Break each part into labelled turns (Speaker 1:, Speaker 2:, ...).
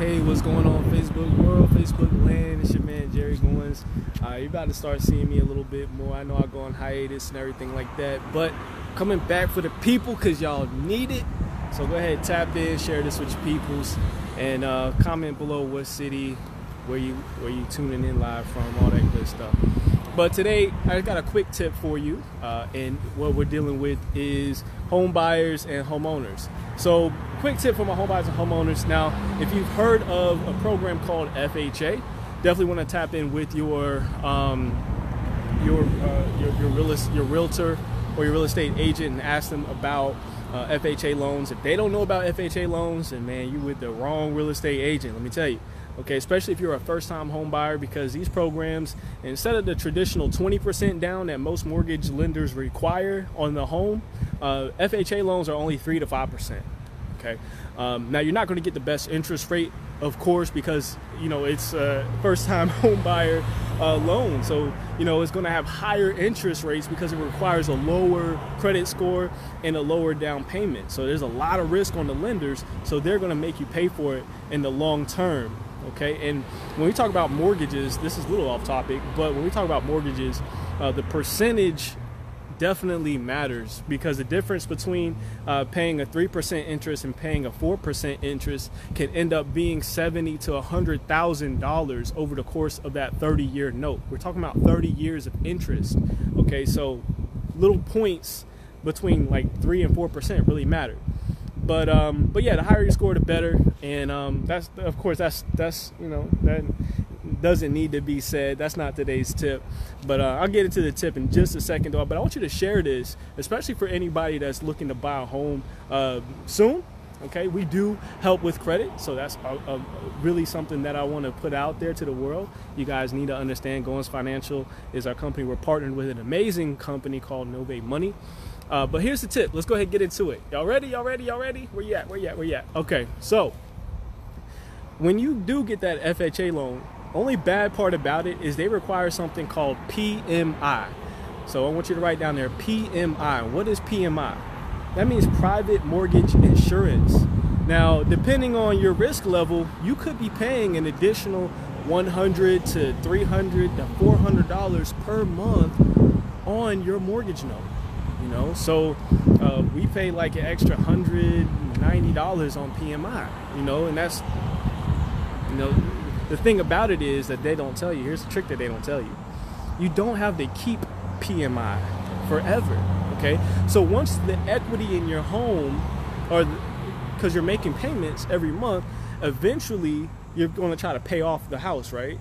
Speaker 1: Hey, what's going on, Facebook world, Facebook land? It's your man Jerry Goins. Uh, you're about to start seeing me a little bit more. I know I go on hiatus and everything like that, but coming back for the people because y'all need it. So go ahead, tap in, share this with your peoples, and uh, comment below what city, where you where you tuning in live from, all that good stuff. But today I got a quick tip for you, uh, and what we're dealing with is home buyers and homeowners. So, quick tip for my home buyers and homeowners. Now, if you've heard of a program called FHA, definitely want to tap in with your um, your, uh, your your realist, your realtor or your real estate agent and ask them about uh, FHA loans. If they don't know about FHA loans, and man, you with the wrong real estate agent. Let me tell you okay especially if you're a first-time home buyer because these programs instead of the traditional 20% down that most mortgage lenders require on the home uh, fha loans are only 3 to 5% okay? Um, now you're not going to get the best interest rate of course because you know it's a first-time home buyer uh, loan. So you know it's going to have higher interest rates because it requires a lower credit score and a lower down payment. So there's a lot of risk on the lenders so they're going to make you pay for it in the long term okay? And when we talk about mortgages this is a little off topic but when we talk about mortgages uh, the percentage definitely matters because the difference between uh, paying a 3% interest and paying a 4% interest can end up being 70 to $100,000 over the course of that 30 year note. We're talking about 30 years of interest. Okay, so little points between like 3 and 4% really matter but um, but yeah, the higher you score, the better. And um, that's of course that's that's you know that doesn't need to be said. That's not today's tip, but uh, I'll get into the tip in just a second, though. But I want you to share this, especially for anybody that's looking to buy a home uh, soon. Okay, we do help with credit, so that's a, a, really something that I want to put out there to the world. You guys need to understand. Goins Financial is our company. We're partnered with an amazing company called Novae Money. Uh, but here's the tip. Let's go ahead and get into it. Y'all ready? Y'all ready? Y'all ready? Where you at? Where you at? Where you at? Okay, so when you do get that FHA loan, only bad part about it is they require something called PMI. So I want you to write down there PMI. What is PMI? That means private mortgage insurance. Now, depending on your risk level, you could be paying an additional 100 to 300 to 400 dollars per month on your mortgage note you know so uh, we pay like an extra $190 on pmi you know and that's you know the thing about it is that they don't tell you here's the trick that they don't tell you you don't have to keep pmi forever okay so once the equity in your home or because you're making payments every month eventually you're going to try to pay off the house right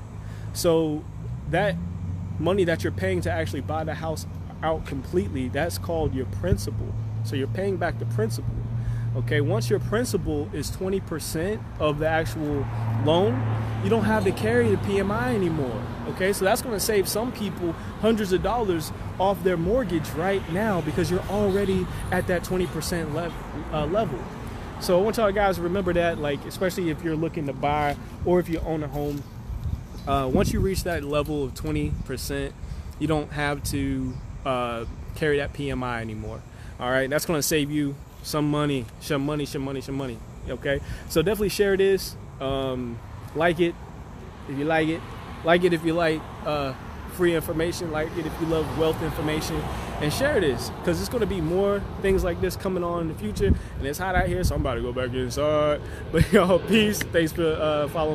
Speaker 1: so that money that you're paying to actually buy the house out completely, that's called your principal. So you're paying back the principal. Okay, once your principal is 20% of the actual loan, you don't have to carry the PMI anymore. Okay, so that's going to save some people hundreds of dollars off their mortgage right now because you're already at that 20% level. Uh, level. So I want y'all guys to remember that, like especially if you're looking to buy or if you own a home. Uh, once you reach that level of 20%, you don't have to uh, carry that PMI anymore. All right, that's going to save you some money, some money, some money, some money. Okay, so definitely share this. Um, like it if you like it. Like it if you like uh, free information. Like it if you love wealth information. And share this because it's going to be more things like this coming on in the future. And it's hot out here, so I'm about to go back inside. But y'all, peace. Thanks for uh, following.